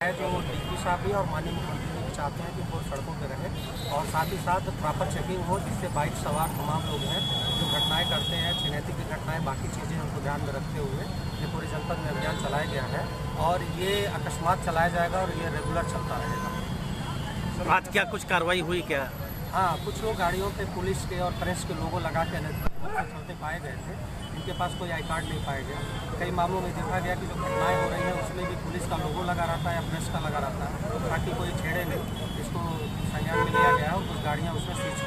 है जो डिप्टी साहब भी और माननीय मुख्यमंत्री भी चाहते हैं कि वो सड़कों पर रहे और साथ ही साथ प्रॉपर चेकिंग हो, जिससे बाइक सवार तमाम लोग हैं जो घटनाएँ करते हैं, चुनैती की घटनाएँ, बाकी चीज़ें उनको ध्यान में रखते हुए ये पूरे जनपद में अभियान चलाया गया है और ये अकस्मात चलाया जाएगा और ये रेगुलर चलता रहेगा। आज क्या कुछ कार्रवाई हुई क्या? हाँ कुछ लोग गाड़ियों पे पुलिस के और प्रेस के लोगों लगा के चलते पाए गए थे। इनके पास कोई आई कार्ड नहीं पाया गया कई मामलों में देखा गया कि जो घटनाएँ हो रही हैं, उसमें भी पुलिस का लोगो लगा रहता है या प्रेस का लगा रहता है। ताकि कोई छेड़े नहीं। इसको संज्ञान में लिया गया और कुछ गाड़ियाँ उसमें स्विच